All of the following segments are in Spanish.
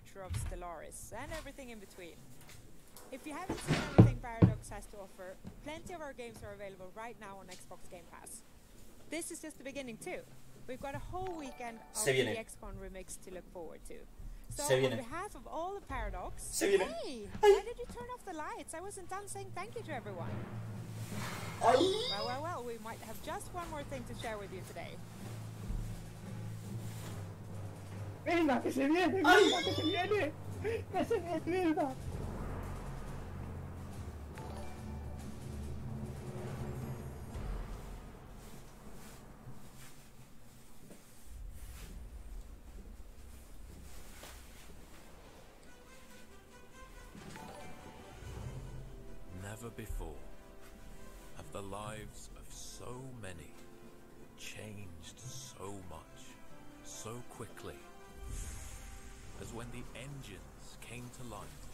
future of Stellaris and everything in between. If you haven't seen everything Paradox has to offer, plenty of our games are available right now on Xbox Game Pass. This is just the beginning too. We've got a whole weekend of the XCON remix to look forward to. So Se on behalf of all the Paradox, Se viene. hey, why did you turn off the lights? I wasn't done saying thank you to everyone. ¡Ay! Well, well, well, we might have just one more thing to share with you today. Venga, que se viene, venga, que se viene. Que se viene, venga. Engines came to life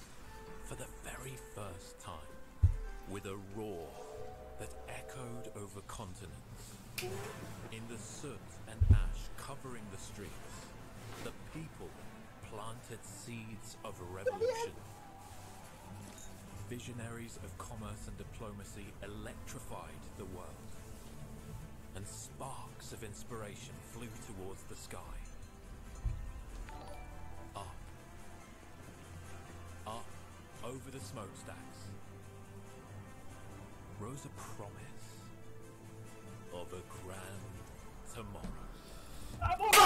for the very first time with a roar that echoed over continents. In the soot and ash covering the streets, the people planted seeds of revolution. Visionaries of commerce and diplomacy electrified the world, and sparks of inspiration flew towards the sky. Over the smokestacks rose a promise of a grand tomorrow. ¡Vamos!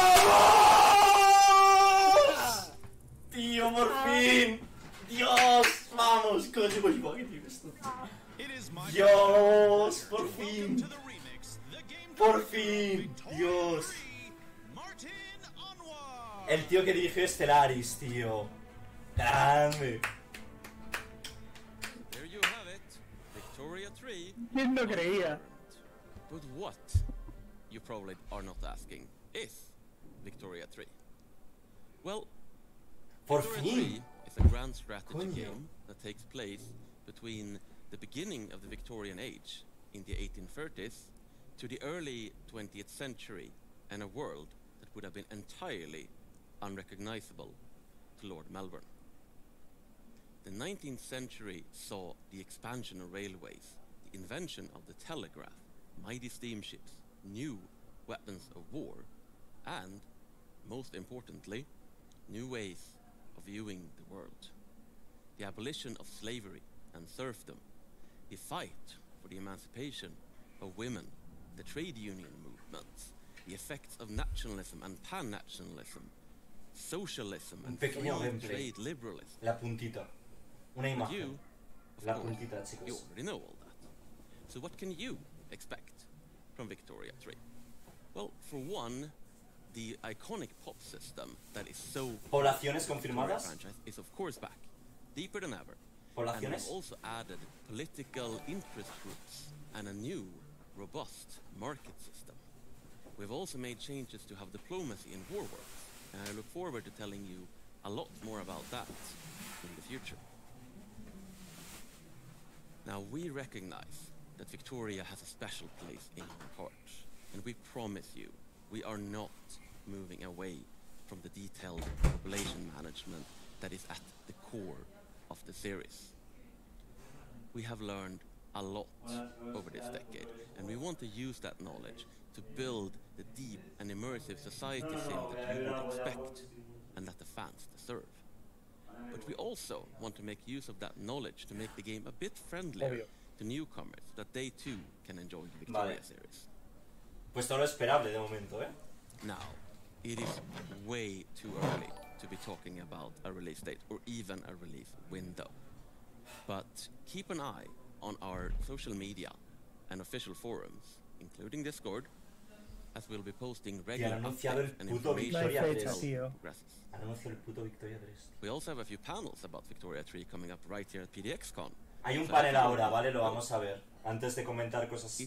¡Tío, por fin! ¡Dios! ¡Vamos! Coño, voy a decir esto. It is ¡Dios! ¡Por Welcome fin! to the remix, the game ¡Por fin! ¡Dios! 3, Martin Anwar. El tío que dirigió Stellaris, tío. Grande. ¿Quién no creía? But what, you probably are not asking, is Victoria 3? Well, Por Victoria fin. 3 is a grand strategy Coño. game that takes place between the beginning of the Victorian Age in the 1830s to the early 20th century and a world that would have been entirely unrecognizable to Lord Melbourne. The 19th century saw the expansion of railways, the invention of the telegraph, mighty steamships, new weapons of war, and, most importantly, new ways of viewing the world. The abolition of slavery and serfdom, the fight for the emancipation of women, the trade union movements, the effects of nationalism and pan-nationalism, socialism and free trade liberalism. La puntita. Una imagen. you, La course, puntita, you chicos. already know all. So what can you expect from Victoria 3? Well, for one, the iconic pop system that is so Poblaciones confirmadas. franchise is of course back, deeper than ever. And we've also added political interest groups and a new, robust market system. We've also made changes to how diplomacy and war works, and I look forward to telling you a lot more about that in the future. Now, we recognize that Victoria has a special place in our hearts, and we promise you we are not moving away from the detailed population management that is at the core of the series. We have learned a lot over this decade, and we want to use that knowledge to build the deep and immersive society sim that you would expect and that the fans deserve. But we also want to make use of that knowledge to make the game a bit friendlier Obvio. to newcomers that they too can enjoy the Victoria Vale. series. Pues todo lo esperable de momento, ¿eh? Now, it is way too early to be talking about a release date or even a release window. But keep an eye on our social media and official forums, including Discord, as we'll be posting regular updates and information as 3. it progresses. Han anunciado el puto Victoria 3. We also have a few panels about Victoria 3 coming up right here at PDXCon. Hay un panel ahora, ¿vale? Lo vamos a ver. Antes de comentar cosas de-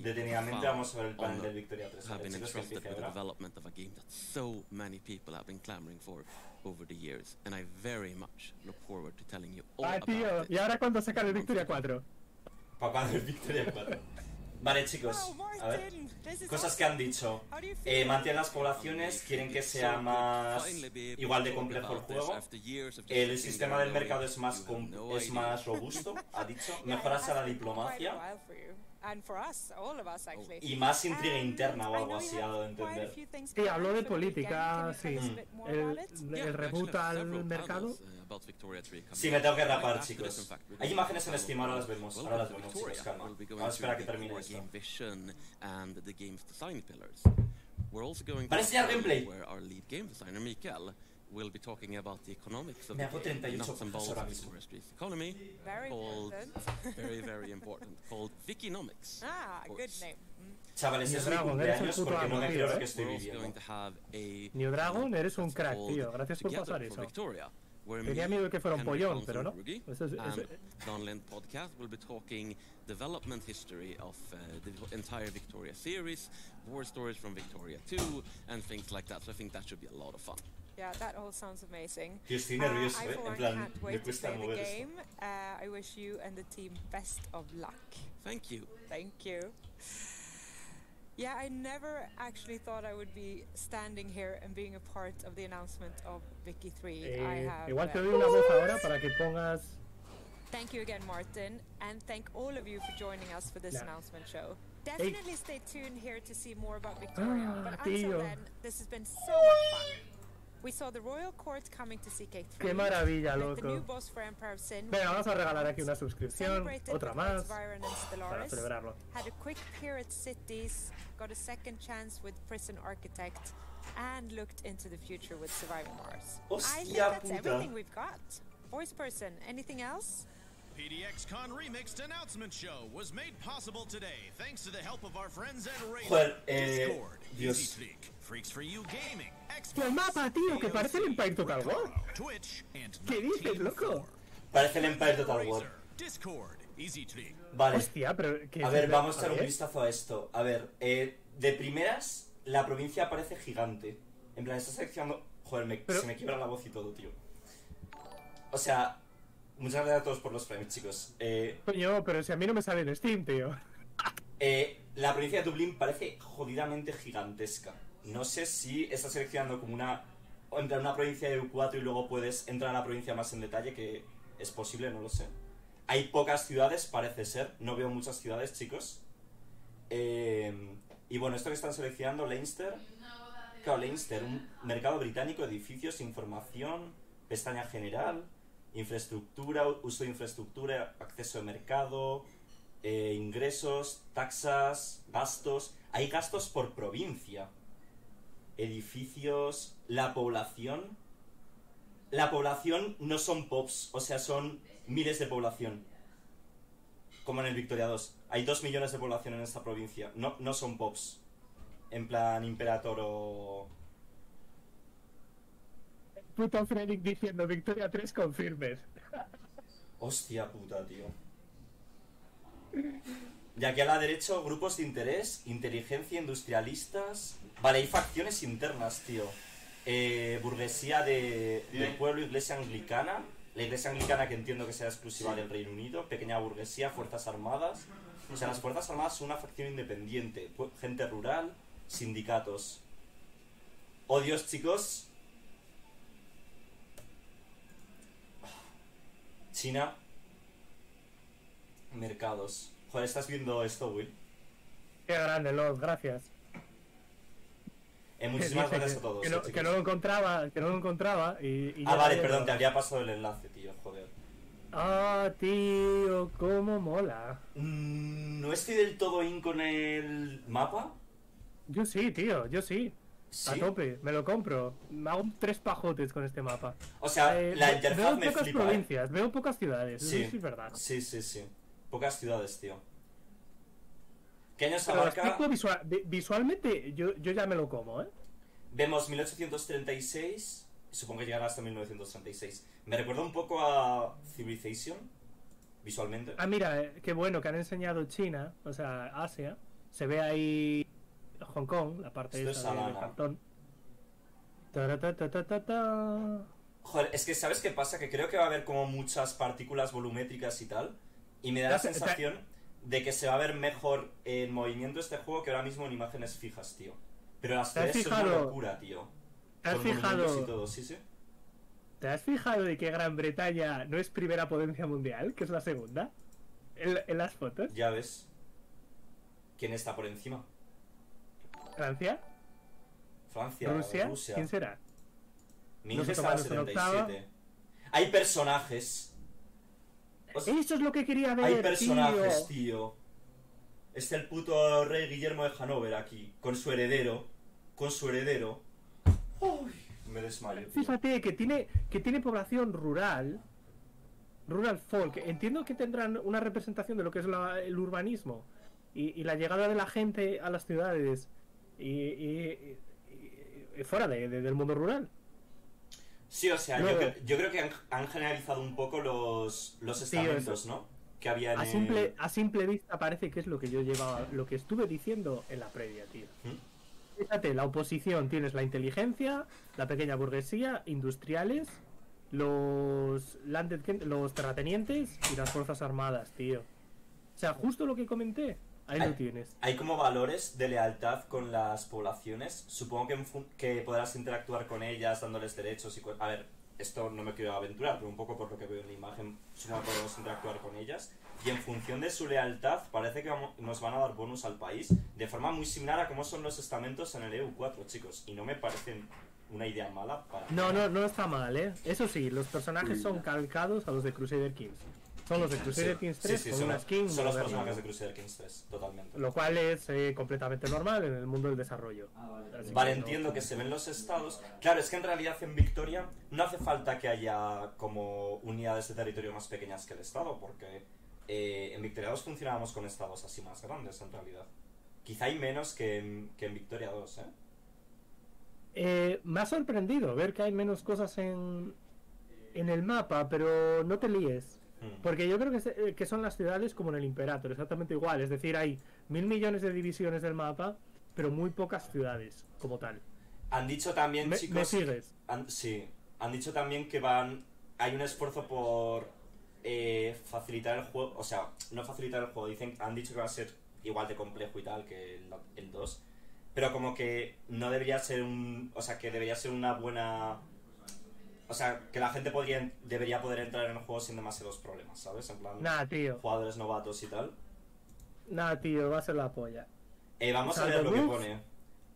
detenidamente, vamos a ver el panel del Victoria 3. to ¿vale, have been entrusted with the development of a game that so many people have been clamoring for over the years, and I very much look forward to telling you all Ah, about tío. it. ¿Y ahora cuándo sacan el Victoria 4? ¿Para cuándo el Victoria 4? Vale, chicos, a ver. Cosas que han dicho. Eh, mantienen las poblaciones, quieren que sea más igual de complejo el juego. El sistema del mercado es más es más robusto, ha dicho. Mejorarse has la a diplomacia while for you. And for us, all of us actually. y más intriga And interna o I algo así, have ha dado a quite a entender. Sí, habló de política, sí. El, el reboot al mercado. Sí, me tengo que rapar, chicos. Hay imágenes en Steam, ahora las vemos. Ahora las vemos, chicos, calma. Vamos a esperar a que termine esto. Para enseñar gameplay. Where our lead game designer Mikael will be talking about the economics of the hago game, the 38 nuts and bolts of mismo. Victoria Street's economy, Very called important. very very important, called Wikinomics. Ah, of good name. Chavales, New es Dragon, eres un cumpleaños puto porque no me amo, creo tío, lo que ¿eh? estoy We're also viviendo. going to have a New Dragon, eres un crack, called tío. Gracias por pasar for eso. Victoria, where Tenía me, miedo que fuera un Henrik pollón, Hansson pero no. Rugi, Eso es- and eso- Don Lind Podcast will be talking development history of uh, the entire Victoria series, war stories from Victoria 2, and things like that. So I think that should be a lot of fun. Yeah, that all sounds amazing. Tío, Uh, nervioso, I eh. for En one plan, can't wait to cuesta play the game. Uh, I wish you and the team best of luck. Thank you. Thank you. Yeah, I never actually thought I would be standing here and being a part of the announcement of Vicky 3. I Eh, have, igual te doy una voz ahora para que pongas. Thank you again, Martin, and thank all of you for joining us for this Yeah. announcement show. Definitely stay tuned here to see more about Victoria. Ah, but until tío. then, this has been so much fun. We saw the royal court coming to CK3. Qué maravilla, met the new loco. boss for Empire of Sin. Venga, vamos a regalar aquí una suscripción, otra más, Knights Viren and para celebrarlo. had a quick peer at Cities, got a second chance with Prison Architect, and looked into the future with Surviving Mars. I think that's puta. everything we've got. Voice person, anything else? PDXCon Remixed announcement show was made possible today thanks to the help of our friends at Razer, Joder, eh, Discord, Dios. EasyClick, Freaks for You Gaming, Tío, el mapa, tío, que parece el Empire Total War. Twitch, and ¿Qué dices, loco? Parece el Empire Total War. Vale. Hostia, pero. ¿qué A ver, vamos a echar un vistazo a esto. A ver, eh, de primeras, la provincia parece gigante. En plan, está seleccionando. Joder, me- Pero- se me quiebra la voz y todo, tío. O sea, muchas gracias a todos por los frames, chicos. Eh, Coño, pero si a mí no me sale en Steam, tío. eh, la provincia de Dublín parece jodidamente gigantesca. No sé si está seleccionando como una. o En plan, una provincia de U4 y luego puedes entrar a la provincia más en detalle, que es posible, no lo sé. Hay pocas ciudades, parece ser. No veo muchas ciudades, chicos. Eh, y bueno, esto que están seleccionando, Leinster. Claro, Leinster, un mercado británico, edificios, información, pestaña general, infraestructura, uso de infraestructura, acceso de mercado, eh, ingresos, taxas, gastos. Hay gastos por provincia. Edificios, la población. La población no son pops, o sea, son miles de población. Como en el Victoria 2. Hay dos millones de población en esta provincia. No, no son pops. En plan Imperator o... Puto Fredrik diciendo Victoria 3 confirmes. Hostia puta, tío. Y aquí a la derecha, grupos de interés, inteligencia, industrialistas. Vale, hay facciones internas, tío. Eh, burguesía de, del pueblo, iglesia anglicana. La iglesia anglicana que entiendo que sea exclusiva del Reino Unido. Pequeña burguesía, fuerzas armadas. O sea, las fuerzas armadas son una facción independiente. Gente rural, sindicatos. Oh Dios, chicos. China. Mercados. Joder, ¿estás viendo esto, Will? Qué grande, Lord, gracias. Eh, muchísimas Dice gracias que- a todos. Que eh, no, que no lo encontraba, que no lo encontraba y. y Ah, vale, lo- perdón, te habría pasado el enlace, tío, joder. Ah, tío, cómo mola. Mm, no estoy del todo in con el mapa. Yo sí, tío, yo sí. Sí. A tope, me lo compro. Me hago tres pajotes con este mapa. O sea, Eh, la interfaz veo me pocas flipa. ¿eh? provincias, veo pocas ciudades, Sí. eso sí es verdad. Sí, sí, sí. Pocas ciudades, tío. ¿Qué años Pero abarca? visual- visualmente yo, yo ya me lo como, ¿eh? Vemos 1836. Supongo que llegará hasta 1936. Me recuerda un poco a Civilization. Visualmente. Ah, mira, eh, qué bueno que han enseñado China, o sea, Asia. Se ve ahí Hong Kong, la parte Esto es esa de. Taratatata. Joder, es que ¿sabes qué pasa? Que creo que va a haber como muchas partículas volumétricas y tal. Y me da la sensación de que se va a ver mejor en movimiento este juego que ahora mismo en imágenes fijas, tío. Pero las ¿Te has 3 son una locura, tío. ¿Te has Con fijado? y todo, sí, sí. ¿Te has fijado de que Gran Bretaña no es primera potencia mundial, que es la segunda? En, en las fotos. Ya ves. ¿Quién está por encima? ¿Francia? Francia, ¿Rusia? Rusia. ¿Quién será? Mi Los hija está a otomanos en octava. 77. Hay personajes. O sea, Eso es lo que quería ver, hay personajes, tío. tío. Está el puto rey Guillermo de Hanover aquí, con su heredero. Con su heredero. Uy, me desmayo. tío. Fíjate que tiene, que tiene población rural. Rural folk. Entiendo que tendrán una representación de lo que es la- el urbanismo y, y la llegada de la gente a las ciudades y, y- fuera de- de- del mundo rural. Sí, o sea, yo, Luego- cre- yo creo que han, han generalizado un poco los, los Sí, estamentos, ¿no? Que había en A el- simple, a simple vista parece que es lo que yo llevaba, lo que estuve diciendo en la previa, tío. ¿Mm? Fíjate, la oposición tienes la inteligencia, la pequeña burguesía, industriales, los landed, los terratenientes y las fuerzas armadas, tío. O sea, justo lo que comenté, ahí lo tienes. Hay como valores de lealtad con las poblaciones. Supongo que, que podrás interactuar con ellas, dándoles derechos y... A ver, esto no me quiero aventurar, pero un poco por lo que veo en la imagen, supongo que podemos interactuar con ellas. Y en función de su lealtad, parece que vamo- nos van a dar bonus al país, de forma muy similar a cómo son los estamentos en el EU4, chicos. Y no me parecen una idea mala para... No, no, no está mal, ¿eh? Eso sí, los personajes son calcados a los de Crusader Kings. Son los de Crusader Sí, Kings sí, 3 sí, con son, una los- skin son los personajes de Crusader Kings 3, totalmente. Lo cual es eh, completamente normal en el mundo del desarrollo. Así Vale, que no- entiendo que se ven los estados. Claro, es que en realidad en Victoria no hace falta que haya como unidades de territorio más pequeñas que el estado, porque eh, en Victoria 2 funcionábamos con estados así más grandes en realidad. Quizá hay menos que en, que en Victoria 2, ¿eh? Eh, me ha sorprendido ver que hay menos cosas en, en el mapa, pero no te líes. Hmm. Porque yo creo que, se- eh, que son las ciudades como en el Imperator, exactamente igual. Es decir, hay mil millones de divisiones del mapa, pero muy pocas ciudades como tal. Han dicho también, ¿Me, chicos... me sigues? han- sí, han dicho también que van... Hay un esfuerzo por eh, facilitar el juego, o sea, no facilitar el juego, dicen, han dicho que va a ser igual de complejo y tal que el, el 2, pero como que no debería ser un, o sea, que debería ser una buena, o sea, que la gente podría, debería poder entrar en el juego sin demasiados problemas, ¿sabes? En plan, tío. jugadores novatos y tal. Nada, tío, va a ser la polla. Eh, vamos a ver lo que pone.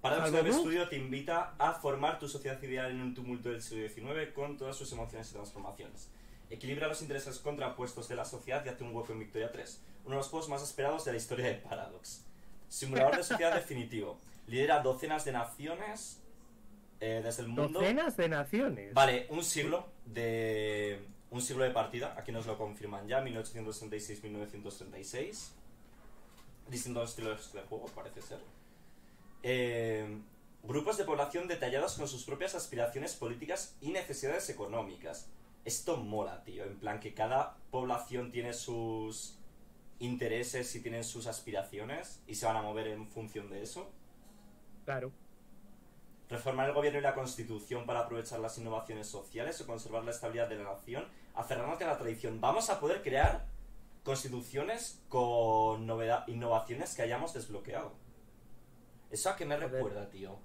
Paradox Web. Studio te invita a formar tu sociedad ideal en un tumulto del siglo XIX con todas sus emociones y transformaciones. Equilibra los intereses contrapuestos de la sociedad y hace un hueco en Victoria 3, uno de los juegos más esperados de la historia de Paradox. Simulador de sociedad definitivo. Lidera docenas de naciones eh, desde el mundo. Docenas de naciones. Vale, un siglo de. Un siglo de partida, aquí nos lo confirman ya, 1836-1936. Distintos estilos de juego, parece ser. Eh, grupos de población detallados con sus propias aspiraciones políticas y necesidades económicas. Esto mola, tío. En plan, que cada población tiene sus intereses y tienen sus aspiraciones y se van a mover en función de eso. Claro. Reformar el gobierno y la constitución para aprovechar las innovaciones sociales o conservar la estabilidad de la nación, aferrándote a la tradición. Vamos a poder crear constituciones con noveda- innovaciones que hayamos desbloqueado. ¿Eso a qué me recuerda, tío?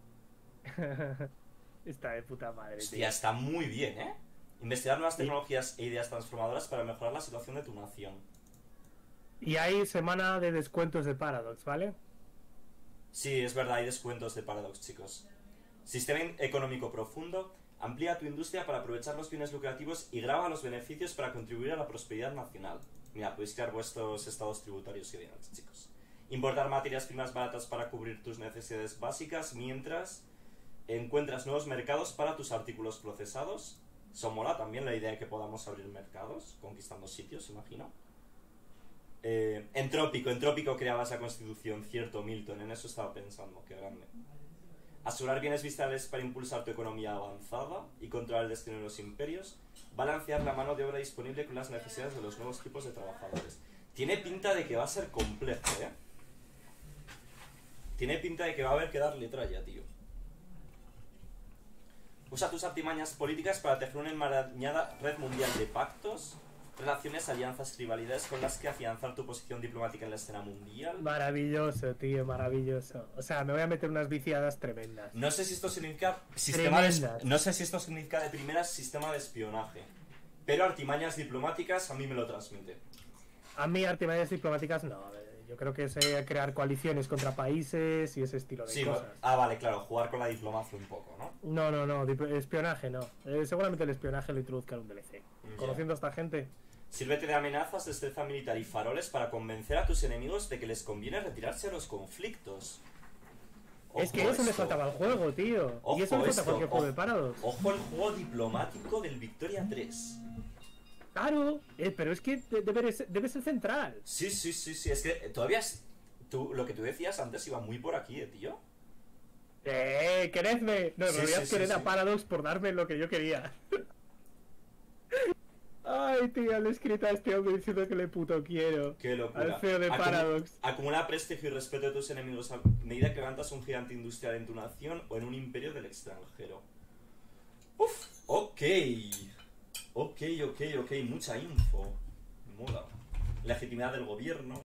Está de puta madre, tío. Hostia, está muy bien, ¿eh? Investigar nuevas tecnologías e ideas transformadoras para mejorar la situación de tu nación. Y hay semana de descuentos de Paradox, ¿vale? Sí, es verdad, hay descuentos de Paradox, chicos. Sistema económico profundo. Amplía tu industria para aprovechar los bienes lucrativos y graba los beneficios para contribuir a la prosperidad nacional. Mira, podéis crear vuestros estados tributarios ideales, chicos. Importar materias primas baratas para cubrir tus necesidades básicas mientras encuentras nuevos mercados para tus artículos procesados. Eso mola también la idea de que podamos abrir mercados, conquistando sitios, imagino. Eh, entrópico, entrópico creabas la constitución, cierto, Milton, en eso estaba pensando, qué grande. Asegurar bienes vitales para impulsar tu economía avanzada y controlar el destino de los imperios. Balancear la mano de obra disponible con las necesidades de los nuevos tipos de trabajadores. Tiene pinta de que va a ser complejo, ¿eh? Tiene pinta de que va a haber que darle tralla, tío. Usa tus artimañas políticas para tejer una enmarañada red mundial de pactos relaciones, alianzas y rivalidades con las que afianzar tu posición diplomática en la escena mundial. Maravilloso, tío, maravilloso. O sea, me voy a meter unas viciadas tremendas. No sé si esto significa sistema de, no sé si esto significa de primeras sistema de espionaje, pero artimañas diplomáticas a mí me lo transmite. A mí, artimañas diplomáticas, no. Yo creo que es eh, crear coaliciones contra países y ese estilo de Sí, cosas. ah, vale, claro, jugar con la diplomacia un poco, ¿no? No, no, no, espionaje no. Eh, seguramente el espionaje lo introduzca en un DLC. Ya. Conociendo a esta gente. Sírvete de amenazas, destreza militar y faroles para convencer a tus enemigos de que les conviene retirarse de los conflictos. es que Ojo eso le esto. faltaba al juego, tío. Ojo y eso le falta a cualquier juego de ojo. Paradox. Ojo el juego diplomático del Victoria 3. Claro, eh, pero es que de- debe, ser- debe ser central. Sí, sí, sí, sí, es que todavía es... Tú, lo que tú decías antes iba muy por aquí, eh, tío. Eh, queredme. No, en Sí, realidad sí, sí, quered a. Paradox por darme lo que yo quería. Ay, tío, le he escrito a este hombre diciendo que le puto quiero. Qué locura. Al feo de Paradox. Acumula prestigio y respeto de tus enemigos a medida que levantas un gigante industrial en tu nación o en un imperio del extranjero. Uf, ok. Ok, ok, ok, mucha info. Me Mola. Legitimidad del gobierno.